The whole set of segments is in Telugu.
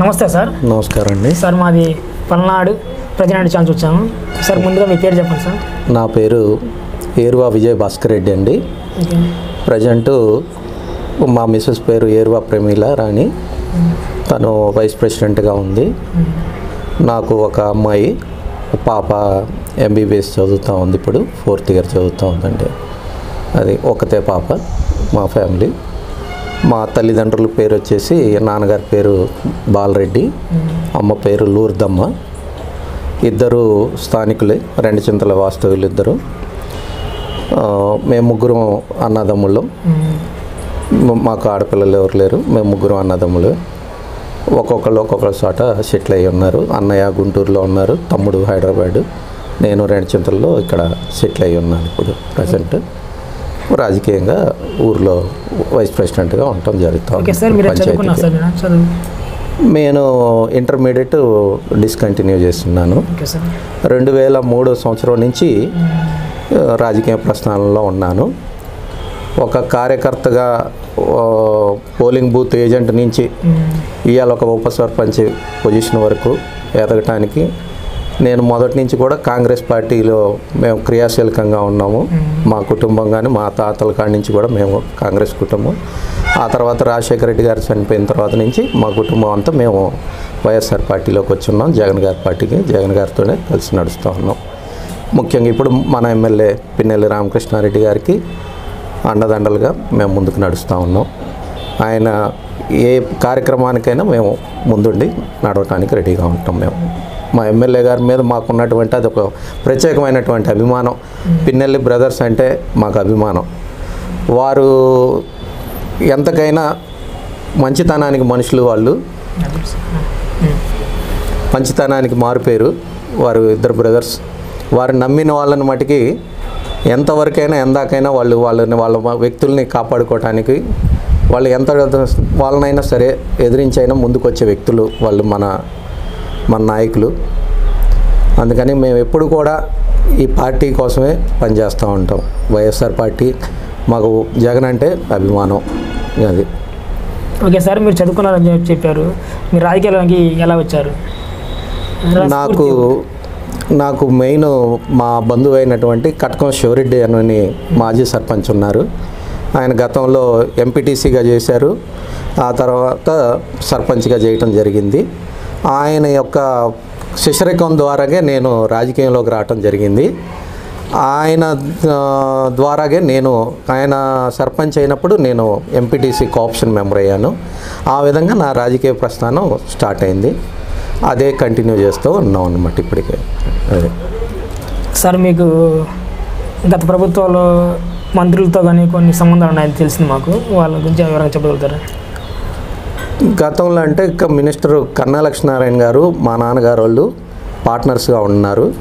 నమస్తే సార్. నమస్కారం అండి సార్ మాది పల్నాడు ప్రజనాడు ఛాన్స్ వచ్చాము. సార్ ముందుగా మీ పేరు చెప్పండి సార్. నా పేరు ఏరువా విజయ్ భాస్కర్ రెడ్డి అండి. ప్రజెంటు మా మిస్సెస్ పేరు ఏరువా ప్రమీల రాణి. తను వైస్ ప్రెసిడెంట్గా ఉంది. నాకు ఒక అమ్మాయి పాప ఎంబీబీఎస్ చదువుతూ ఉంది ఇప్పుడు ఫోర్త్ ఇయర్ చదువుతూ ఉందండి. అది ఒకతే పాప మా ఫ్యామిలీ. మా తల్లిదండ్రుల పేరు వచ్చేసి నాన్నగారి పేరు బాలరెడ్డి అమ్మ పేరు లూర్దమ్మ. ఇద్దరు స్థానికులే రెండు చింతల వాస్తవులు ఇద్దరు. మేము ముగ్గురం అన్నదమ్ముళ్ళం మాకు ఆడపిల్లలు ఎవరు లేరు మేము ముగ్గురం అన్నదమ్ములు. ఒక్కొక్కరు ఒక్కొక్క చోట సెటిల్ అయ్యి ఉన్నారు. అన్నయ్య గుంటూరులో ఉన్నారు తమ్ముడు హైదరాబాదు. నేను రెండు చింతల్లో ఇక్కడ సెటిల్ అయ్యి ఉన్నాను ఇప్పుడు ప్రజెంట్. రాజకీయంగా ఊర్లో వైస్ ప్రెసిడెంట్గా ఉండటం జరుగుతుంది నేను ఇంటర్మీడియట్ డిస్కంటిన్యూ చేస్తున్నాను. రెండు వేల మూడో సంవత్సరం నుంచి రాజకీయ ప్రస్థానంలో ఉన్నాను. ఒక కార్యకర్తగా పోలింగ్ బూత్ ఏజెంట్ నుంచి ఇవాళ ఒక ఉప సర్పంచ్ పొజిషన్ వరకు ఎదగటానికి నేను మొదటి నుంచి కూడా కాంగ్రెస్ పార్టీలో మేము క్రియాశీలకంగా ఉన్నాము. మా కుటుంబం కానీ మా తాతల కాడి నుంచి కూడా మేము కాంగ్రెస్ కుటుంబం. ఆ తర్వాత రాజశేఖర రెడ్డి గారు చనిపోయిన తర్వాత నుంచి మా కుటుంబం అంతా మేము వైఎస్ఆర్ పార్టీలోకి వచ్చి ఉన్నాం జగన్ గారి పార్టీకి జగన్ గారితోనే కలిసి నడుస్తూ ఉన్నాం. ముఖ్యంగా ఇప్పుడు మన ఎమ్మెల్యే పిన్నెల్లి రామకృష్ణారెడ్డి గారికి అండదండలుగా మేము ముందుకు నడుస్తూ ఉన్నాం. ఆయన ఏ కార్యక్రమానికైనా మేము ముందుండి నడవటానికి రెడీగా ఉంటాం మేము. మా ఎమ్మెల్యే గారి మీద మాకున్నటువంటి అది ఒక ప్రత్యేకమైనటువంటి అభిమానం. పిన్నెల్లి బ్రదర్స్ అంటే మాకు అభిమానం. వారు ఎంతకైనా మంచితనానికి మనుషులు వాళ్ళు. మంచితనానికి మారుపేరు వారు ఇద్దరు బ్రదర్స్. వారు నమ్మిన వాళ్ళని మటుకి ఎంతవరకైనా ఎందాకైనా వాళ్ళు వాళ్ళని వాళ్ళ వ్యక్తుల్ని కాపాడుకోవటానికి వాళ్ళు ఎంత వాళ్ళనైనా సరే ఎదిరించైనా ముందుకు వచ్చే వ్యక్తులు వాళ్ళు మన మన నాయకులు. అందుకని మేము ఎప్పుడు కూడా ఈ పార్టీ కోసమే పనిచేస్తూ ఉంటాం. వైఎస్ఆర్ పార్టీ మాకు జగన్ అంటే అభిమానం అది. ఓకే సార్ మీరు చదువుకున్నారని చెప్పి చెప్పారు. మీరు రాజకీయాలకి ఎలా వచ్చారు? నాకు నాకు మెయిన్ మా బంధువు అయినటువంటి కటకం శివరెడ్డి అని మాజీ సర్పంచ్ ఉన్నారు. ఆయన గతంలో ఎంపీటీసీగా చేశారు. ఆ తర్వాత సర్పంచ్గా చేయటం జరిగింది. ఆయన యొక్క శిశరికం ద్వారాగే నేను రాజకీయంలోకి రావటం జరిగింది. ఆయన ద్వారాగే నేను ఆయన సర్పంచ్ అయినప్పుడు నేను ఎంపీటీసీ కోఆప్షన్ మెంబర్ అయ్యాను. ఆ విధంగా నా రాజకీయ ప్రస్థానం స్టార్ట్ అయింది. అదే కంటిన్యూ చేస్తూ ఉన్నాం అన్నమాట ఇప్పటికే. అదే. సార్ మీకు గత ప్రభుత్వాల్లో మంత్రులతో కానీ కొన్ని సంబంధాలు ఉన్నాయని తెలిసింది మాకు. వాళ్ళ గురించి వివరంగా చెప్పగలుగుతారా? గతంలో అంటే ఇక మినిస్టర్ కన్నా లక్ష్మీనారాయణ గారు మా నాన్నగారు వాళ్ళు పార్ట్నర్స్గా ఉన్నారు.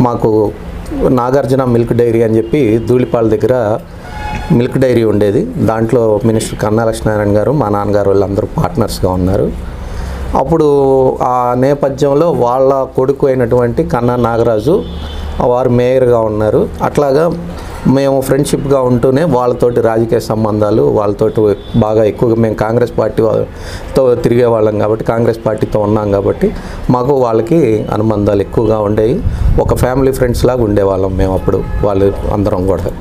మాకు నాగార్జున మిల్క్ డైరీ అని చెప్పి ధూళిపాల దగ్గర మిల్క్ డైరీ ఉండేది. దాంట్లో మినిస్టర్ కన్నా లక్ష్మీనారాయణ గారు మా నాన్నగారు వాళ్ళందరూ పార్ట్నర్స్గా ఉన్నారు. అప్పుడు ఆ నేపథ్యంలో వాళ్ళ కొడుకు అయినటువంటి కన్నా నాగరాజు వారు మేయర్గా ఉన్నారు. అట్లాగా మేము ఫ్రెండ్షిప్గా ఉంటూనే వాళ్ళతోటి రాజకీయ సంబంధాలు వాళ్ళతోటి బాగా ఎక్కువగా మేము కాంగ్రెస్ పార్టీతో తిరిగే వాళ్ళం కాబట్టి కాంగ్రెస్ పార్టీతో ఉన్నాం కాబట్టి మాకు వాళ్ళకి అనుబంధాలు ఎక్కువగా ఉండేవి. ఒక ఫ్యామిలీ ఫ్రెండ్స్ లాగా ఉండేవాళ్ళం మేము అప్పుడు వాళ్ళు అందరం కూడా.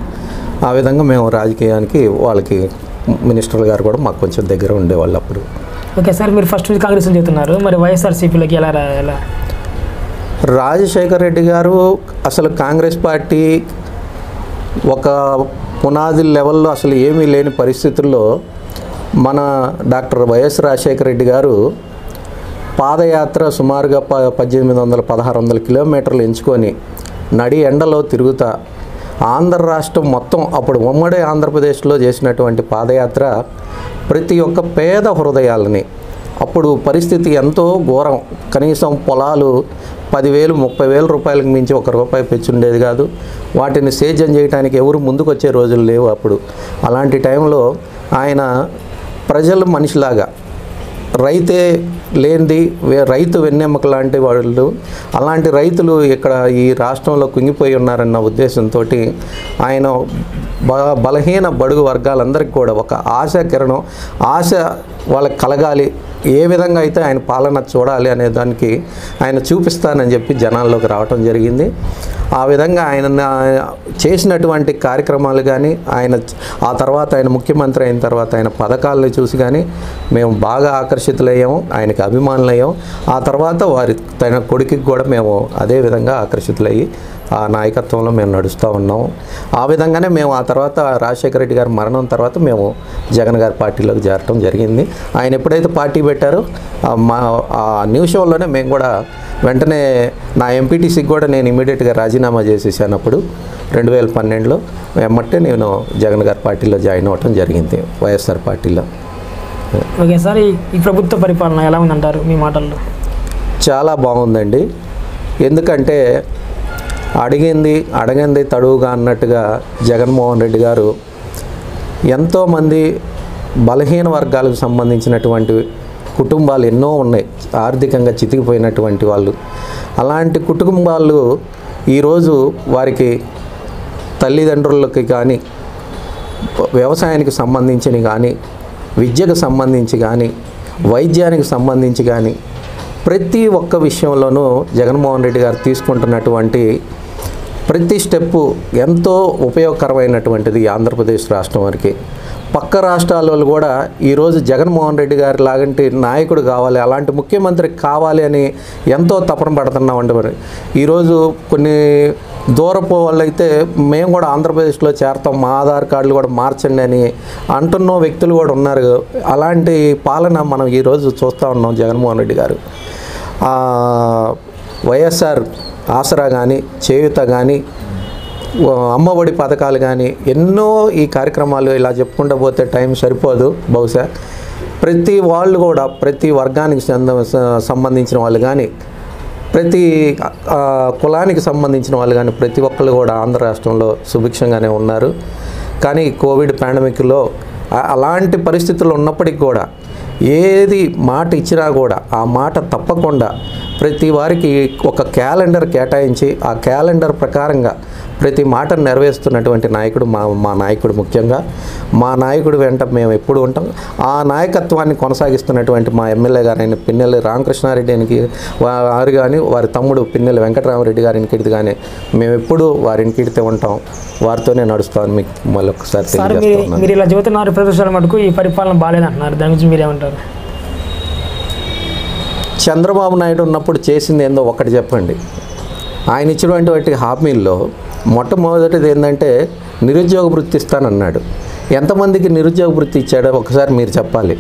ఆ విధంగా మేము రాజకీయానికి వాళ్ళకి మినిస్టర్ గారు కూడా మాకు కొంచెం దగ్గర ఉండేవాళ్ళు అప్పుడు. ఓకే సార్ మీరు ఫస్ట్ నుంచి కాంగ్రెస్ చెప్తున్నారు. మరి వైఎస్ఆర్సీపీలోకి ఎలా ఎలా? రాజశేఖర్ రెడ్డి గారు అసలు కాంగ్రెస్ పార్టీ ఒక పునాది లెవెల్లో అసలు ఏమీ లేని పరిస్థితుల్లో మన డాక్టర్ వైఎస్ రాజశేఖర రెడ్డి గారు పాదయాత్ర సుమారుగా ప పద్దెనిమిది వందల పదహారు వందల కిలోమీటర్లు ఎంచుకొని నడి ఎండలో తిరుగుతా ఆంధ్ర రాష్ట్రం మొత్తం అప్పుడు ఉమ్మడి ఆంధ్రప్రదేశ్లో చేసినటువంటి పాదయాత్ర ప్రతి ఒక్క పేద హృదయాలని అప్పుడు పరిస్థితి ఎంతో ఘోరం. కనీసం పొలాలు పదివేలు ముప్పై వేల రూపాయలకు మించి ఒక రూపాయి పెంచుండేది కాదు. వాటిని సేద్యం చేయడానికి ఎవరు ముందుకొచ్చే రోజులు లేవు అప్పుడు. అలాంటి టైంలో ఆయన ప్రజల మనిషిలాగా రైతే లేనిది వే- రైతు వెన్నెమ్మక లాంటి వాళ్ళు అలాంటి రైతులు ఇక్కడ ఈ రాష్ట్రంలో కుంగిపోయి ఉన్నారన్న ఉద్దేశంతో ఆయన బ బలహీన బడుగు వర్గాలందరికీ కూడా ఒక ఆశ కిరణం ఆశ వాళ్ళకి కలగాలి. ఏ విధంగా అయితే ఆయన పాలన చూడాలి అనే దానికి ఆయన చూపిస్తానని చెప్పి జనాల్లోకి రావటం జరిగింది. ఆ విధంగా ఆయన చేసినటువంటి కార్యక్రమాలు కానీ ఆయన ఆ తర్వాత ఆయన ముఖ్యమంత్రి అయిన తర్వాత ఆయన పథకాలను చూసి కానీ మేము బాగా ఆకర్షితులయ్యాము ఆయనకి అభిమానులయ్యాము. ఆ తర్వాత వారి తన కొడుకుకి కూడా మేము అదే విధంగా ఆకర్షితులయ్యి ఆ నాయకత్వంలో మేము నడుస్తూ ఉన్నాము ఆ విధంగానే మేము ఆ తర్వాత రాజశేఖర రెడ్డి గారి మరణం తర్వాత మేము జగన్ గారి పార్టీలోకి చేరటం జరిగింది. ఆయన ఎప్పుడైతే పార్టీ పెట్టారో మా ఆ నిమిషంలోనే మేము కూడా వెంటనే నా ఎంపీటీసీకి కూడా నేను ఇమీడియట్గా రాజీనామా చేసేసాను అప్పుడు రెండు వేల పన్నెండులో. వెమ్మట్టే నేను జగన్ గారి పార్టీలో జాయిన్ అవ్వటం జరిగింది వైఎస్ఆర్ పార్టీలో. ఓకే సార్ ఈ ఈ ప్రభుత్వ పరిపాలన ఎలా ఉందంటారు మీ మాటల్లో? చాలా బాగుందండి. ఎందుకంటే అడిగింది అడగంది తడువుగా అన్నట్టుగా జగన్మోహన్ రెడ్డి గారు ఎంతోమంది బలహీన వర్గాలకు సంబంధించినటువంటి కుటుంబాలు ఎన్నో ఉన్నాయి ఆర్థికంగా చితికిపోయినటువంటి వాళ్ళు. అలాంటి కుటుంబాలు ఈరోజు వారికి తల్లిదండ్రులకి కానీ వ్యవసాయానికి సంబంధించిన కానీ విద్యకు సంబంధించి కానీ వైద్యానికి సంబంధించి కానీ ప్రతి ఒక్క విషయంలోనూ జగన్మోహన్ రెడ్డి గారు తీసుకుంటున్నటువంటి ప్రతి స్టెప్పు ఎంతో ఉపయోగకరమైనటువంటిది ఈ ఆంధ్రప్రదేశ్ రాష్ట్రం వారికి. పక్క రాష్ట్రాల వాళ్ళు కూడా ఈరోజు జగన్మోహన్ రెడ్డి గారి లాగంటి నాయకుడు కావాలి అలాంటి ముఖ్యమంత్రి కావాలి అని ఎంతో తపన పడుతున్నామండి మరి. ఈరోజు కొన్ని దూరపు వాళ్ళైతే మేము కూడా ఆంధ్రప్రదేశ్లో చేరతాం మా ఆధార్ కార్డులు కూడా మార్చండి అని అంటున్న వ్యక్తులు కూడా ఉన్నారు. అలాంటి పాలన మనం ఈరోజు చూస్తూ ఉన్నాం జగన్మోహన్ రెడ్డి గారు. వైఎస్ఆర్ ఆసరా కానీ చేయుత కానీ అమ్మఒడి పథకాలు కానీ ఎన్నో ఈ కార్యక్రమాలు ఇలా చెప్పుకుంటూ పోతే టైం సరిపోదు బహుశా. ప్రతి వాళ్ళు కూడా ప్రతి వర్గానికి సంబంధించిన వాళ్ళు కానీ ప్రతి కులానికి సంబంధించిన వాళ్ళు కానీ ప్రతి ఒక్కరు కూడా ఆంధ్ర రాష్ట్రంలో సుభిక్షంగానే ఉన్నారు. కానీ కోవిడ్ పాండమిక్లో అలాంటి పరిస్థితులు ఉన్నప్పటికీ కూడా ఏది మాట ఇచ్చినా కూడా ఆ మాట తప్పకుండా ప్రతి వారికి ఒక క్యాలెండర్ కేటాయించి ఆ క్యాలెండర్ ప్రకారంగా ప్రతి మాటను నెరవేరుస్తున్నటువంటి నాయకుడు మా మా నాయకుడు ముఖ్యంగా. మా నాయకుడు వెంట మేము ఎప్పుడు ఉంటాం. ఆ నాయకత్వాన్ని కొనసాగిస్తున్నటువంటి మా ఎమ్మెల్యే గారైన పిన్నెల్లి రామకృష్ణారెడ్డికి వారు కానీ వారి తమ్ముడు పిన్నెల్లి వెంకటరామరెడ్డి గారిని కిడితే కానీ మేము ఎప్పుడు వారిని కిడితే ఉంటాం. వారితోనే నడుస్తామని మీకు మళ్ళీ ఒకసారి సార్ మీరు ఇలా చెబుతున్నారు ప్రతిపక్షాల మటుకు ఈ పరిపాలన బాగాలేదంటున్నారు దాని గురించి మీరేమంటారు? చంద్రబాబు నాయుడు ఉన్నప్పుడు చేసింది ఏందో ఒకటి చెప్పండి. ఆయన ఇచ్చినటువంటి హామీల్లో మొట్టమొదటిది ఏంటంటే నిరుద్యోగ వృత్తి ఇస్తానన్నాడు. ఎంతమందికి నిరుద్యోగ వృత్తి ఇచ్చాడో ఒకసారి మీరు చెప్పాలి.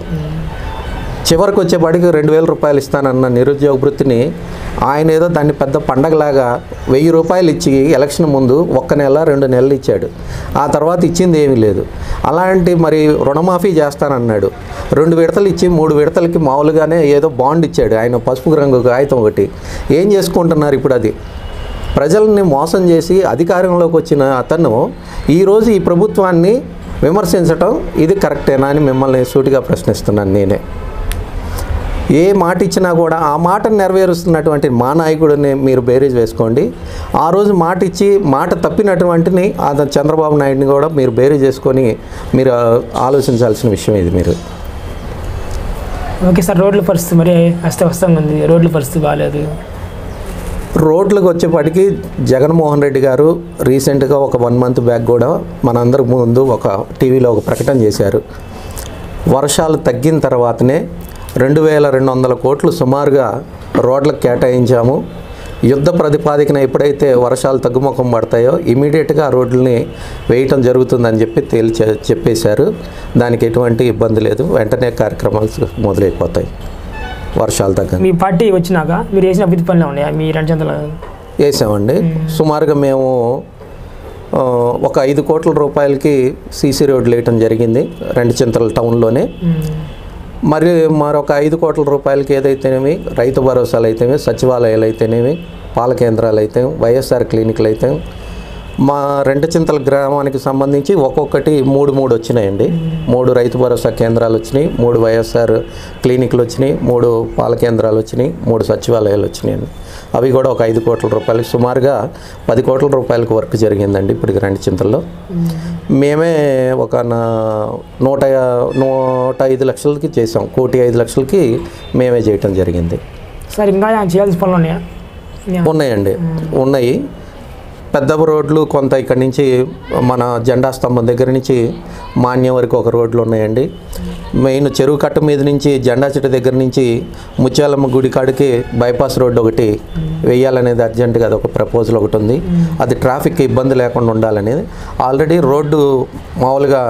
చివరికి వచ్చేపాటికి రెండు వేల రూపాయలు ఇస్తానన్న నిరుద్యోగ వృత్తిని ఆయన ఏదో దాన్ని పెద్ద పండగలాగా వెయ్యి రూపాయలు ఇచ్చి ఎలక్షన్ ముందు ఒక్క నెల రెండు నెలలు ఇచ్చాడు. ఆ తర్వాత ఇచ్చింది ఏమీ లేదు. అలాంటి మరి రుణమాఫీ చేస్తానన్నాడు. రెండు విడతలు ఇచ్చి మూడు విడతలకి మామూలుగానే ఏదో బాండ్ ఇచ్చాడు. ఆయన పసుపు రంగు కాగితం ఒకటి. ఏం చేసుకుంటున్నారు ఇప్పుడు అది? ప్రజల్ని మోసం చేసి అధికారంలోకి వచ్చిన అతను ఈరోజు ఈ ప్రభుత్వాన్ని విమర్శించటం ఇది కరెక్టేనా అని మిమ్మల్ని సూటిగా ప్రశ్నిస్తున్నాను నేనే. ఏ మాట ఇచ్చినా కూడా ఆ మాటను నెరవేరుస్తున్నటువంటి మా నాయకుడిని మీరు బేరీజ్ వేసుకోండి. ఆ రోజు మాట ఇచ్చి మాట తప్పినటువంటిని అతను చంద్రబాబు నాయుడిని కూడా మీరు బేరీజ్ చేసుకొని మీరు ఆలోచించాల్సిన విషయం ఇది మీరు. ఓకే సార్ రోడ్ల పరిస్థితి మరి అస్తవ్యస్తంగా ఉంది. రోడ్ల పరిస్థితి బాగాలేదు రోడ్లకు వచ్చేప్పటికి జగన్మోహన్ రెడ్డి గారు రీసెంట్గా ఒక వన్ మంత్ బ్యాక్ కూడా మనందరి ముందు ఒక టీవీలో ఒక ప్రకటన చేశారు. వర్షాలు తగ్గిన తర్వాతనే రెండు వేల రెండు వందల కోట్లు సుమారుగా రోడ్లకు కేటాయించాము. యుద్ధ ప్రతిపాదికన ఎప్పుడైతే వర్షాలు తగ్గుముఖం పడతాయో ఇమీడియట్గా రోడ్లని వేయటం జరుగుతుందని చెప్పి తేల్చే చెప్పేశారు. దానికి ఎటువంటి ఇబ్బంది లేదు. వెంటనే కార్యక్రమాలు మొదలైపోతాయి. వర్షాలు తగ్గ మీ పార్టీ వచ్చినాక మీరు చేసిన అభివృద్ధి పనులు ఉన్నాయా? మీ రెండు చెంతల వేసామండి. సుమారుగా మేము ఒక ఐదు కోట్ల రూపాయలకి సీసీ రోడ్లు వేయటం జరిగింది రెండు చింతల టౌన్లోనే. మరి మరొక ఐదు కోట్ల రూపాయలకి ఏదైతేనేమి రైతు భరోసాలు అయితేనేమి సచివాలయాలు అయితేనేమి పాల కేంద్రాలు అయితే వైఎస్ఆర్ క్లినిక్లు అయితే మా రెండు చింతల గ్రామానికి సంబంధించి ఒక్కొక్కటి మూడు మూడు వచ్చినాయండి. మూడు రైతు భరోసా కేంద్రాలు వచ్చినాయి మూడు వైఎస్ఆర్ క్లినిక్లు వచ్చినాయి మూడు పాల కేంద్రాలు వచ్చినాయి మూడు సచివాలయాలు వచ్చినాయండి. అవి కూడా ఒక ఐదు కోట్ల రూపాయలు సుమారుగా పది కోట్ల రూపాయలకు వర్క్ జరిగిందండి ఇప్పుడు రెండు చింతల్లో. మేమే ఒక నా- నూట నూట ఐదు లక్షలకి చేసాం కోటి ఐదు లక్షలకి మేమే చేయటం జరిగింది. సార్ ఇంకా చేయాల్సిన పనులు ఉన్నాయా? ఉన్నాయండి. ఉన్నాయి. పెద్ద రోడ్లు కొంత ఇక్కడి నుంచి మన జెండా స్తంభం దగ్గర నుంచి మాన్యం వరకు ఒక రోడ్లు ఉన్నాయండి. మెయిన్ చెరువు కట్ట మీద నుంచి జెండా చెట్టు దగ్గర నుంచి ముత్యాలమ్మ గుడి కాడికి బైపాస్ రోడ్డు ఒకటి వేయాలనేది అర్జెంటుగా అది ఒక ప్రపోజల్ ఒకటి ఉంది. అది ట్రాఫిక్ ఇబ్బంది లేకుండా ఉండాలనేది. ఆల్రెడీ రోడ్డు మామూలుగా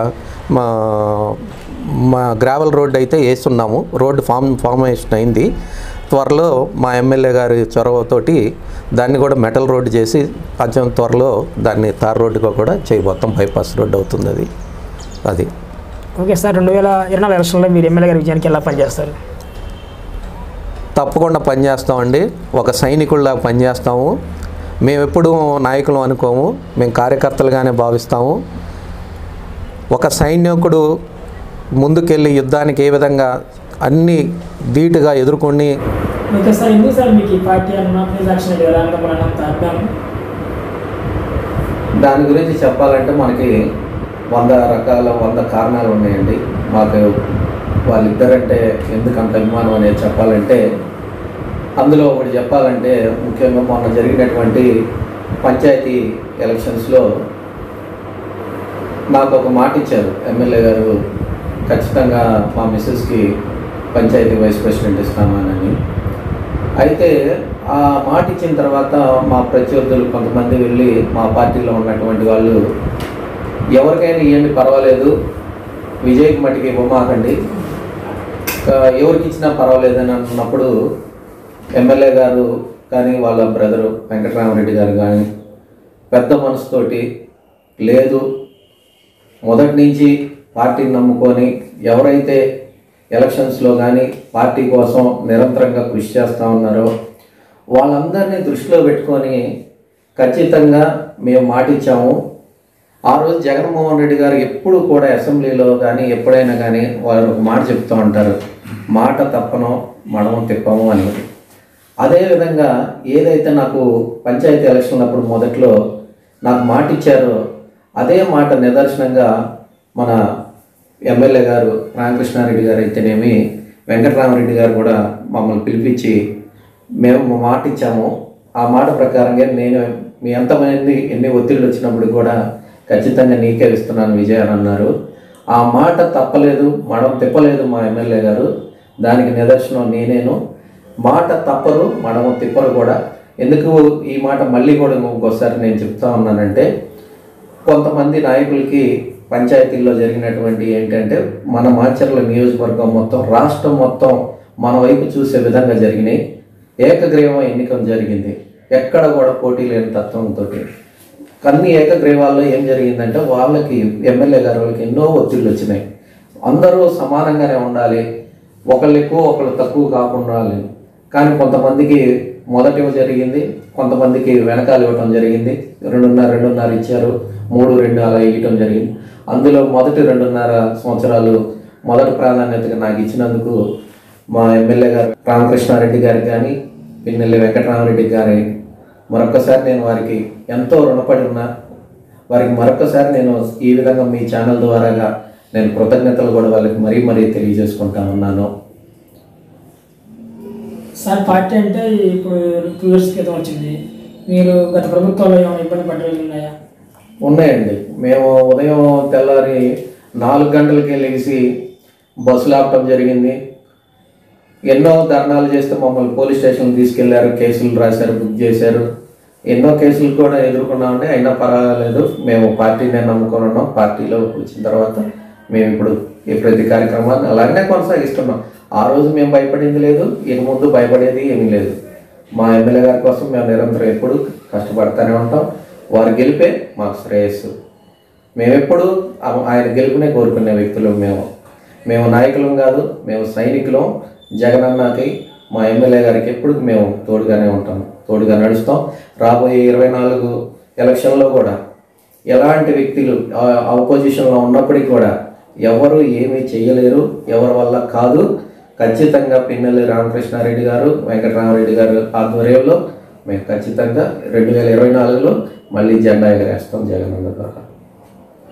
మా మా గ్రావెల్ రోడ్డు అయితే వేస్తున్నాము. రోడ్డు ఫామ్ ఫార్మేషన్ అయింది. త్వరలో మా ఎమ్మెల్యే గారి చొరవతోటి దాన్ని కూడా మెటల్ రోడ్డు చేసి కొంచెం త్వరలో దాన్ని తార్ రోడ్డుగా కూడా చేయబోతాం బైపాస్ రోడ్డు అవుతుంది అది. అది. ఓకే సార్ రెండు వేల ఇరవై నాలుగు ఎలక్షన్లో మీరు ఎమ్మెల్యే గారి విజయానికి ఎలా పనిచేస్తారు? తప్పకుండా పనిచేస్తామండి. ఒక సైనికుల్లాగా పనిచేస్తాము. మేము ఎప్పుడు నాయకులు అనుకోము. మేము కార్యకర్తలుగానే భావిస్తాము. ఒక సైనికుడు ముందుకెళ్ళి యుద్ధానికి ఏ విధంగా అన్ని ధీటుగా ఎదుర్కొని దాని గురించి చెప్పాలంటే మనకి వంద రకాల వంద కారణాలు ఉన్నాయండి. మాకు వాళ్ళిద్దరంటే ఎందుకంత అభిమానం అనేది చెప్పాలంటే అందులో ఒకటి చెప్పాలంటే ముఖ్యంగా మొన్న జరిగినటువంటి పంచాయతీ ఎలక్షన్స్లో నాకు ఒక మాట ఇచ్చారు ఎమ్మెల్యే గారు ఖచ్చితంగా మా మిస్సెస్కి పంచాయతీ వైస్ ప్రెసిడెంట్ ఇస్తామని అయితే ఆ మాట ఇచ్చిన తర్వాత మా ప్రత్యర్థులు కొంతమంది వెళ్ళి మా పార్టీలో ఉన్నటువంటి వాళ్ళు ఎవరికైనా ఇవ్వండి పర్వాలేదు. విజయ్కి మట్టికి ఇవ్వమాకండి. ఎవరికిచ్చినా ఎవరికి ఇచ్చినా పర్వాలేదని అన్నప్పుడు ఎమ్మెల్యే గారు కానీ వాళ్ళ బ్రదరు వెంకటరామరెడ్డి గారు కానీ పెద్ద మనసుతోటి లేదు. మొదటి నుంచి పార్టీని నమ్ముకొని ఎవరైతే ఎలక్షన్స్లో కానీ పార్టీ కోసం నిరంతరంగా కృషి చేస్తూ ఉన్నారో వాళ్ళందరినీ దృష్టిలో పెట్టుకొని ఖచ్చితంగా మేము మాటిచ్చాము. ఆ రోజు జగన్మోహన్ రెడ్డి గారు ఎప్పుడు కూడా అసెంబ్లీలో కానీ ఎప్పుడైనా కానీ వారు ఒక మాట చెప్తూ ఉంటారు. మాట తప్పను మడమ తిప్పము అని. అదేవిధంగా ఏదైతే నాకు పంచాయతీ ఎలక్షన్ అప్పుడు మొదట్లో నాకు మాట ఇచ్చారో అదే మాట నిదర్శనంగా మన ఎమ్మెల్యే గారు రామకృష్ణారెడ్డి గారు అయితేనేమి వెంకటరామరెడ్డి గారు కూడా మమ్మల్ని పిలిపించి మేము మాట ఇచ్చాము. ఆ మాట ప్రకారంగా నేను మీ ఎంతమంది ఎన్ని ఒత్తిళ్ళు వచ్చినప్పుడు కూడా ఖచ్చితంగా నీకే ఇస్తున్నాను విజయ్ అని అన్నారు. ఆ మాట తప్పలేదు మడం తిప్పలేదు మా ఎమ్మెల్యే గారు. దానికి నిదర్శనం నేనేను. మాట తప్పరు మడమ తిప్పరు కూడా. ఎందుకు ఈ మాట మళ్ళీ కూడా ఇంకొకసారి నేను చెప్తా ఉన్నానంటే కొంతమంది నాయకులకి పంచాయతీల్లో జరిగినటువంటి ఏంటంటే మన మాచర్ల నియోజకవర్గం మొత్తం రాష్ట్రం మొత్తం మన వైపు చూసే విధంగా జరిగినాయి. ఏకగ్రీవం ఎన్నికం జరిగింది. ఎక్కడ కూడా పోటీ లేని తత్వంతో కన్ని ఏకగ్రీవాల్లో ఏం జరిగిందంటే వాళ్ళకి ఎమ్మెల్యే గారు వాళ్ళకి ఎన్నో ఒత్తిళ్ళు వచ్చినాయి. అందరూ సమానంగానే ఉండాలి. ఒకళ్ళు ఎక్కువ ఒకళ్ళు తక్కువ కాకుండా కానీ కొంతమందికి మొదటి జరిగింది. కొంతమందికి వెనకాల ఇవ్వటం జరిగింది. రెండున్నర రెండున్నర ఇచ్చారు. మూడు రెండు అలా ఇవ్వటం జరిగింది. అందులో మొదటి రెండున్నర సంవత్సరాలు మొదటి ప్రాధాన్యతగా నాకు ఇచ్చినందుకు మా ఎమ్మెల్యే గారు రామకృష్ణారెడ్డి గారికి కానీ పిన్నెల్లి వెంకటరామరెడ్డి గారి మరొకసారి నేను వారికి ఎంతో రుణపడి ఉన్నా. వారికి మరొకసారి నేను ఈ విధంగా మీ ఛానల్ ద్వారాగా నేను కృతజ్ఞతలు కూడా వాళ్ళకి మరీ మరీ తెలియజేసుకుంటా ఉన్నాను. సార్ పార్టీ అంటే ఇప్పుడు టూ ఇయర్స్ క్రితం వచ్చింది. మీరు గత ప్రభుత్వంలో ఏమైనా ఇబ్బంది పడ్డ ఉన్నాయా? ఉన్నాయండి. మేము ఉదయం తెల్లారి నాలుగు గంటలకే లేచి బస్సులు ఆపడం జరిగింది. ఎన్నో ధర్నాలు చేస్తే మమ్మల్ని పోలీస్ స్టేషన్కి తీసుకెళ్ళారు కేసులు రాశారు బుక్ చేశారు. ఎన్నో కేసులు కూడా ఎదుర్కొన్నామండి. అయినా పర్వాలేదు. మేము పార్టీనే నమ్ముకొని ఉన్నాం. పార్టీలో వచ్చిన తర్వాత మేము ఇప్పుడు ఈ ప్రతి కార్యక్రమాన్ని అలాగనే కొనసాగిస్తున్నాం. ఆ రోజు మేము భయపడింది లేదు ఇక ముందు భయపడేది ఏమీ లేదు. మా ఎమ్మెల్యే గారి కోసం మేము నిరంతరం ఎప్పుడు కష్టపడుతూనే ఉంటాం. వారు గెలిపే మాకు శ్రేయస్సు. మేమెప్పుడు ఆయన గెలుపునే కోరుకునే వ్యక్తులు మేము. మేము నాయకులం కాదు మేము సైనికులం. జగనన్నకి మా ఎమ్మెల్యే గారికి ఎప్పుడు మేము తోడుగానే ఉంటాం తోడుగా నడుస్తాం. రాబోయే ఇరవై నాలుగు ఎలక్షన్లో కూడా ఎలాంటి వ్యక్తులు ఆపోజిషన్లో ఉన్నప్పటికీ కూడా ఎవరు ఏమీ చేయలేరు ఎవరి వల్ల కాదు. ఖచ్చితంగా పిన్నెల్లి రామకృష్ణారెడ్డి గారు వెంకటరామరెడ్డి గారు ఆధ్వర్యంలో మేము ఖచ్చితంగా రెండు వేల ఇరవై నాలుగులో మళ్ళీ జెండా ఎగరేస్తాం జగనన్న ద్వారా.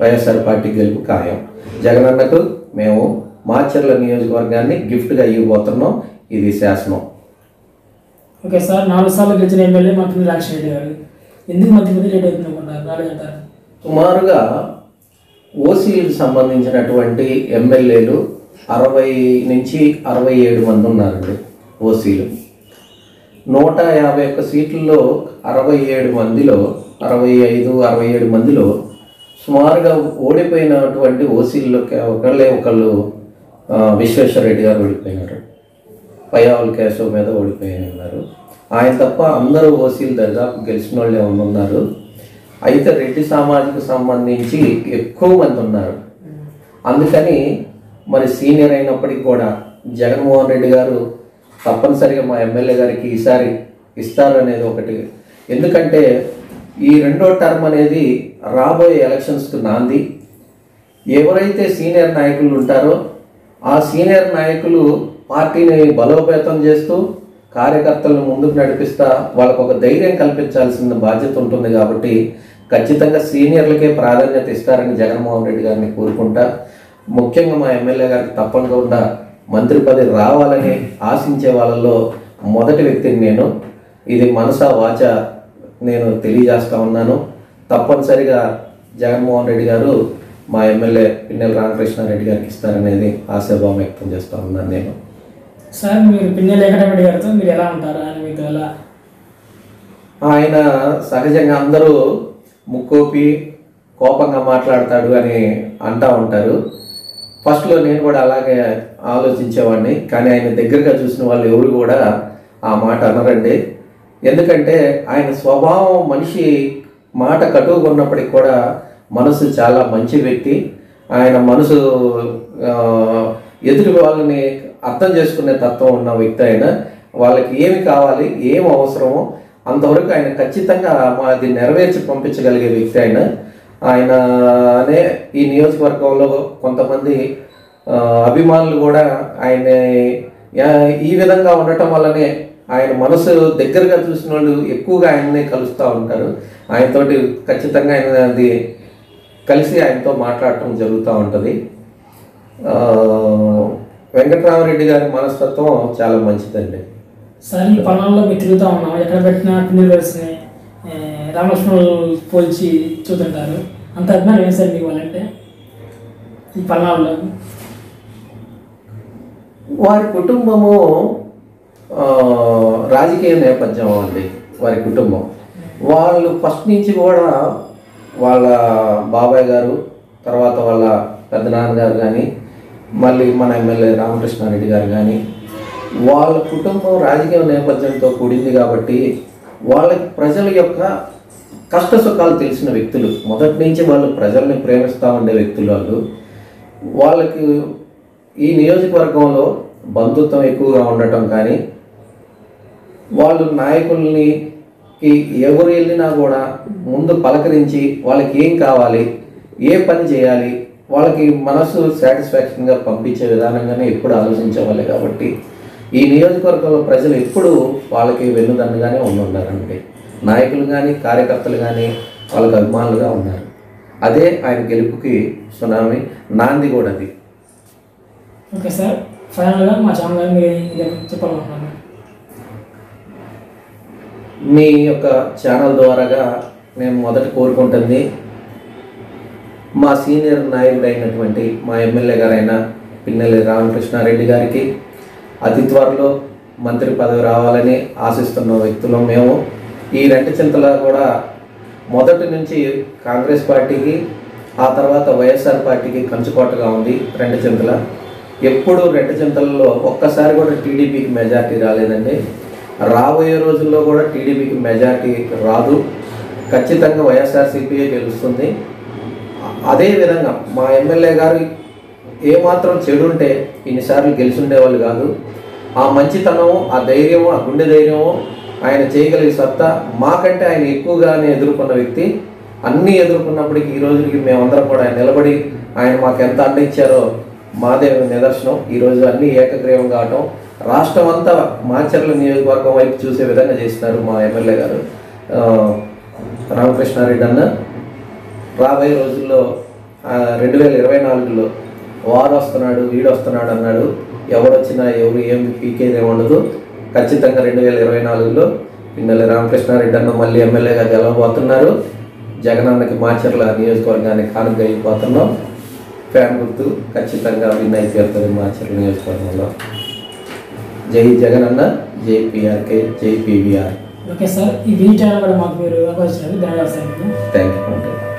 వైఎస్ఆర్ పార్టీ గెలుపు ఖాయం. జగనన్నకు మేము మాచర్ల నియోజకవర్గాన్ని గిఫ్ట్గా ఇవ్వబోతున్నాం. ఇది శాసనం. ఓకే సార్ నాలుగు సార్లు గెలిచిన ఎమ్మెల్యే మంత్రి రాజశేఖర గారు. ఎందుకు మంత్రి లేట్ అవుతుంది అనుకుంటారు రాలేదంటారు సుమారుగా ఓసీలకు సంబంధించినటువంటి ఎమ్మెల్యేలు అరవై నుంచి అరవై ఏడు మంది ఉన్నారండి ఓసీలు. నూట యాభై ఒక్క సీట్లలో అరవై ఏడు మందిలో అరవై ఐదు అరవై ఏడు మందిలో సుమారుగా ఓడిపోయినటువంటి ఓసీల్లో ఒకళ్ళే ఒకళ్ళు విశ్వేశ్వరరెడ్డి గారు ఓడిపోయినారు. పయావుల కేశవ్ మీద ఓడిపోయినారు. ఉన్నారు ఆయన తప్ప అందరూ ఓసీలు దాదాపు గెలిచిన వాళ్ళే ఉన్నారు. అయితే రెడ్డి సామాజిక సంబంధించి ఎక్కువ మంది ఉన్నారు. అందుకని మరి సీనియర్ అయినప్పటికీ కూడా జగన్మోహన్ రెడ్డి గారు తప్పనిసరిగా మా ఎమ్మెల్యే గారికి ఈసారి ఇస్తారు అనేది ఒకటి. ఎందుకంటే ఈ రెండో టర్మ్ అనేది రాబోయే ఎలక్షన్స్కి నాంది. ఎవరైతే సీనియర్ నాయకులు ఉంటారో ఆ సీనియర్ నాయకులు పార్టీని బలోపేతం చేస్తూ కార్యకర్తలను ముందుకు నడిపిస్తా వాళ్ళకు ఒక ధైర్యం కల్పించాల్సిన బాధ్యత ఉంటుంది కాబట్టి ఖచ్చితంగా సీనియర్లకే ప్రాధాన్యత ఇస్తారని జగన్మోహన్ రెడ్డి గారిని కోరుకుంటా. ముఖ్యంగా మా ఎమ్మెల్యే గారికి తప్పకుండా మంత్రి పదవి రావాలని ఆశించే వాళ్ళలో మొదటి వ్యక్తిని నేను. ఇది మనసా వాచ నేను తెలియజేస్తా ఉన్నాను. తప్పనిసరిగా జగన్మోహన్ రెడ్డి గారు మా ఎమ్మెల్యే పిన్నెల రామకృష్ణారెడ్డి గారికి ఇస్తారనేది ఆశాభావం వ్యక్తం చేస్తా ఉన్నాను నేను. సార్ మీరు పిన్నెల వెంకటరెడ్డి గారితో మీరు ఎలా ఉంటారు? ఆయన మీతో ఎలా? ఆయన సహజంగా అందరూ ముక్కోపి కోపంగా మాట్లాడతాడు అని అంటా ఉంటారు. ఫస్ట్లో నేను కూడా అలాగే ఆలోచించేవాడిని. కానీ ఆయన దగ్గరగా చూసిన వాళ్ళు ఎవరు కూడా ఆ మాట అనరండి. ఎందుకంటే ఆయన స్వభావం మనిషి మాట కటువుగా ఉన్నప్పటికి కూడా మనసు చాలా మంచి వ్యక్తి. ఆయన మనసు ఎదురు ఎదుటి వాళ్ళని అర్థం చేసుకునే తత్వం ఉన్న వ్యక్తి ఆయన. వాళ్ళకి ఏమి కావాలి ఏం అవసరమో అంతవరకు ఆయన ఖచ్చితంగా అది నెరవేర్చి పంపించగలిగే వ్యక్తి ఆయన. ఆయననే ఈ నియోజకవర్గంలో కొంతమంది అభిమానులు కూడా ఆయన ఈ విధంగా ఉండటం వల్లనే ఆయన మనసు దగ్గరగా చూసిన వాళ్ళు ఎక్కువగా ఆయన్ని కలుస్తూ ఉంటారు. ఆయనతోటి ఖచ్చితంగా ఆయన అది కలిసి ఆయనతో మాట్లాడటం జరుగుతూ ఉంటుంది. వెంకటరామరెడ్డి గారి మనస్తత్వం చాలా మంచిదండి. సార్ ఈ పొలంలో మీరు తిరుగుతూ ఉన్నాం ఎక్కడ పెట్టినా పిల్లలు వేసుకుని పోల్చి చూతుంటారు. అంత అభిమానం ఏం సార్ మీకు వాళ్ళంటే? ఈ పల్నాడులో. వారి కుటుంబము రాజకీయ నేపథ్యం అండి వారి కుటుంబం. వాళ్ళు ఫస్ట్ నుంచి కూడా వాళ్ళ బాబాయ్ గారు తర్వాత వాళ్ళ పెద్దనాన్నగారు కానీ మళ్ళీ మన ఎమ్మెల్యే రామకృష్ణారెడ్డి గారు కానీ వాళ్ళ కుటుంబం రాజకీయ నేపథ్యంతో కూడింది కాబట్టి వాళ్ళకి ప్రజల యొక్క కష్ట సుఖాలు తెలిసిన వ్యక్తులు మొదటి నుంచి వాళ్ళు ప్రజల్ని ప్రేమిస్తూ ఉండే వ్యక్తులు వాళ్ళు. వాళ్ళకి ఈ నియోజకవర్గంలో బంధుత్వం ఎక్కువగా ఉండటం కానీ వాళ్ళు నాయకుల్ని ఎవరు వెళ్ళినా కూడా ముందు పలకరించి వాళ్ళకి ఏం కావాలి ఏ పని చేయాలి వాళ్ళకి మనసు సాటిస్ఫాక్షన్గా పంపించే విధానంగానే ఎప్పుడు ఆలోచించేవాళ్ళే కాబట్టి ఈ నియోజకవర్గంలో ప్రజలు ఎప్పుడు వాళ్ళకి వెన్నుదన్నుగానే ఉండున్నారండి నాయకులు కానీ కార్యకర్తలు కానీ వాళ్ళకి అభిమానులుగా ఉన్నారు. అదే ఆయన గెలుపుకి సునామీ నాంది కూడా అది. Okay sir. ఫైనల్గా మా ఛానల్ చెప్పాలనుకుంటున్నాను మీ యొక్క ఛానల్ ద్వారాగా నేను మొదట కోరుకుంటుంది మా సీనియర్ నాయకుడైనటువంటి మా ఎమ్మెల్యే గారైన పిన్నెల్లి రామకృష్ణారెడ్డి గారికి అతి త్వరలో మంత్రి పదవి రావాలని ఆశిస్తున్న వ్యక్తులం మేము. ఈ రెంట చింతల కూడా మొదటి నుంచి కాంగ్రెస్ పార్టీకి ఆ తర్వాత వైఎస్ఆర్ పార్టీకి కంచుకోటగా ఉంది రెండు చింతల. ఎప్పుడు రెండు చింతలలో ఒక్కసారి కూడా టీడీపీకి మెజార్టీ రాలేదండి. రాబోయే రోజుల్లో కూడా టీడీపీకి మెజార్టీ రాదు. ఖచ్చితంగా వైఎస్ఆర్సీపీఏ గెలుస్తుంది. అదే విధంగా మా ఎమ్మెల్యే గారు ఏమాత్రం చెడు ఉంటే ఇన్నిసార్లు గెలిచుండేవాళ్ళు కాదు. ఆ మంచితనము ఆ ధైర్యము ఆ గుండె ధైర్యము ఆయన చేయగలిగే సత్తా మాకంటే ఆయన ఎక్కువగానే ఎదుర్కొన్న వ్యక్తి అన్నీ ఎదుర్కొన్నప్పటికీ ఈ రోజుకి మేమందరం కూడా ఆయన నిలబడి ఆయన మాకు ఎంత అండ ఇచ్చారో మాదే నిదర్శనం. ఈరోజు అన్నీ ఏకగ్రీవం కావటం రాష్ట్రం అంతా మాచర్ల నియోజకవర్గం వైపు చూసే విధంగా చేస్తున్నారు మా ఎమ్మెల్యే గారు. రామకృష్ణారెడ్డి అన్న రాబోయే రోజుల్లో రెండు వేల ఇరవై నాలుగులో వారు వస్తున్నాడు వీడు వస్తున్నాడు అన్నాడు. ఎవరు వచ్చినా ఎవరు ఏం పీకేది ఉండదు. ఖచ్చితంగా రెండు వేల ఇరవై నాలుగులో పిన్నెల్లి రామకృష్ణారెడ్డి అన్న మళ్ళీ ఎమ్మెల్యేగా గెలవబోతున్నారు. జగనన్నకి మాచర్ల నియోజకవర్గానికి కానుక అయిపోతున్నాం. ఫ్యాన్ గుర్తు ఖచ్చితంగా విన్ అయిపోతుంది మాచర్ల నియోజకవర్గంలో. జై జగనన్న జై పిఆర్కే జై పీవీఆర్. ఓకే సార్ ఈ వీడియో కూడా మాకు మీరు అవకాశం ధన్యవాదాలు సార్ థ్యాంక్ యూ